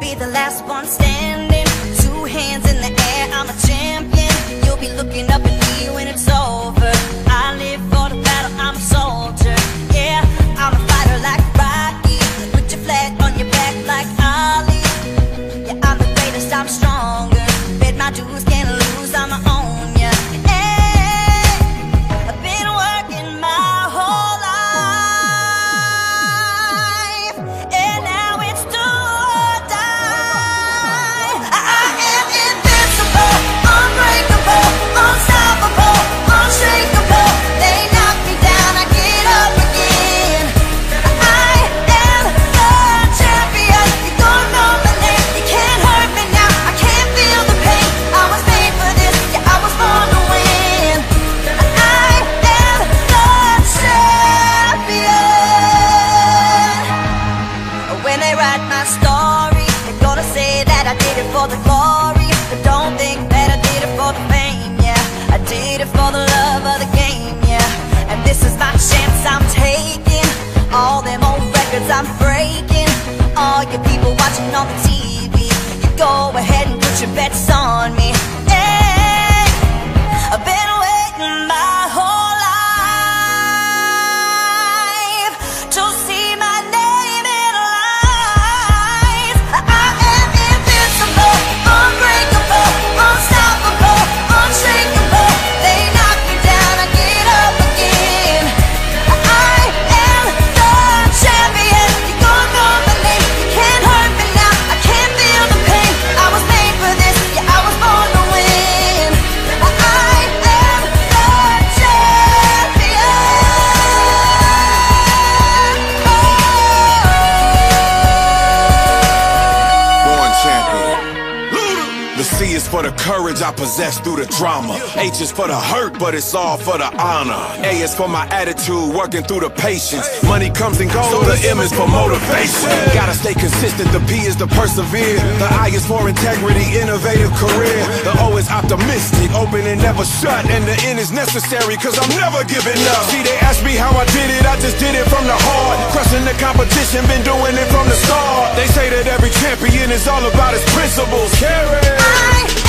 be the last one standing. Two hands in the air, When they write my story, they're gonna say that I did it for the glory. But don't think that I did it for the fame, yeah. I did it for the love of the game, yeah. And this is my chance I'm taking. All them old records I'm breaking. All you people watching on the TV, you go ahead and put your bets on me. Is for the courage I possess through the drama. H is for the hurt, but it's all for the honor. A is for my attitude, working through the patience. Money comes and goes, so the M is for motivation. Gotta stay consistent, the P is to persevere. The I is for integrity, innovative career. The O is optimistic, open and never shut. And the N is necessary, cause I'm never giving up. See, they ask me how I did it, I just did it from the heart. Competition, been doing it from the start. They say that every champion is all about his principles. Carry.